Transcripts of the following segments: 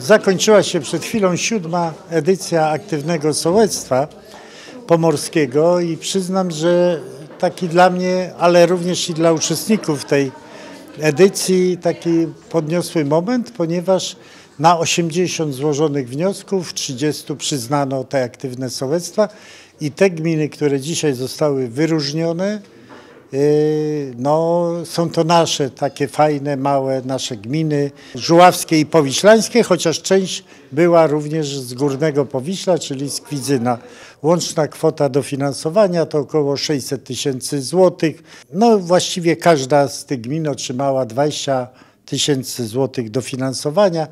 Zakończyła się przed chwilą siódma edycja aktywnego sołectwa pomorskiego i przyznam, że taki dla mnie, ale również i dla uczestników tej edycji taki podniosły moment, ponieważ na 80 złożonych wniosków 30 przyznano te aktywne sołectwa i te gminy, które dzisiaj zostały wyróżnione, No, są to nasze takie fajne, małe nasze gminy żuławskie i powiślańskie, chociaż część była również z Górnego Powiśla, czyli z Kwidzyna. Łączna kwota dofinansowania to około 600 tysięcy złotych. No właściwie każda z tych gmin otrzymała 20 tysięcy złotych dofinansowania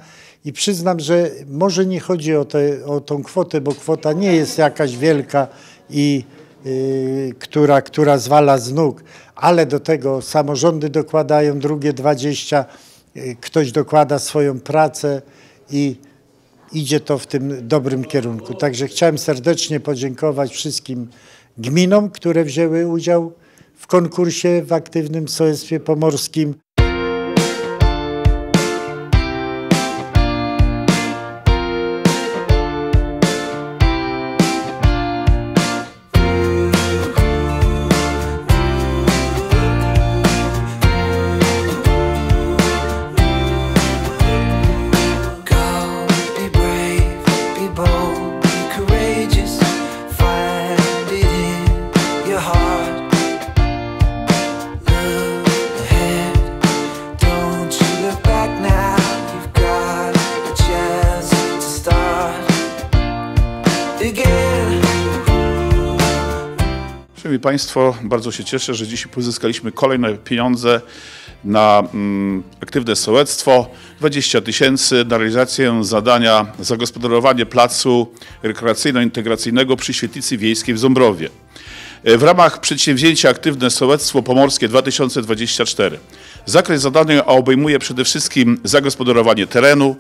i przyznam, że może nie chodzi o, te, o tą kwotę, bo kwota nie jest jakaś wielka i y, która, która zwala z nóg, ale do tego samorządy dokładają drugie 20, y, ktoś dokłada swoją pracę i idzie to w tym dobrym kierunku. Także chciałem serdecznie podziękować wszystkim gminom, które wzięły udział w konkursie w aktywnym sołectwie pomorskim. Szanowni Państwo, bardzo się cieszę, że dzisiaj pozyskaliśmy kolejne pieniądze na mm, aktywne sołectwo. 20 tysięcy na realizację zadania zagospodarowanie placu rekreacyjno-integracyjnego przy Świetlicy Wiejskiej w Ząbrowie. W ramach przedsięwzięcia Aktywne Sołectwo Pomorskie 2024 zakres zadania obejmuje przede wszystkim zagospodarowanie terenu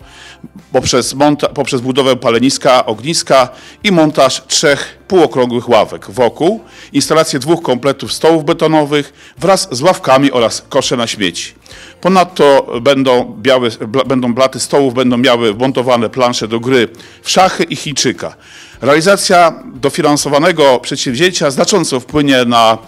poprzez, poprzez budowę paleniska, ogniska i montaż trzech półokrągłych ławek wokół, instalację dwóch kompletów stołów betonowych wraz z ławkami oraz kosze na śmieci. Ponadto będą, białe, będą blaty stołów, będą miały wmontowane plansze do gry w szachy i chińczyka. Realizacja dofinansowanego przedsięwzięcia znacząco wpłynie na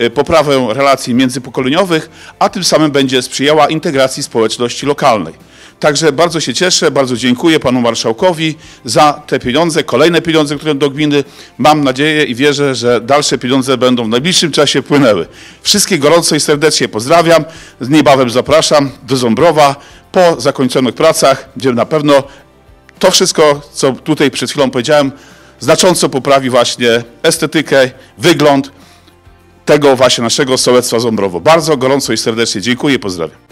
y, poprawę relacji międzypokoleniowych, a tym samym będzie sprzyjała integracji społeczności lokalnej. Także bardzo się cieszę, bardzo dziękuję panu marszałkowi za te pieniądze, kolejne pieniądze, które do gminy. Mam nadzieję i wierzę, że dalsze pieniądze będą w najbliższym czasie płynęły. Wszystkich gorąco i serdecznie pozdrawiam. Niebawem zapraszam do Ząbrowa po zakończonych pracach, gdzie na pewno to wszystko, co tutaj przed chwilą powiedziałem, znacząco poprawi właśnie estetykę, wygląd tego właśnie naszego sołectwa Ząbrowo. Bardzo gorąco i serdecznie dziękuję, pozdrawiam.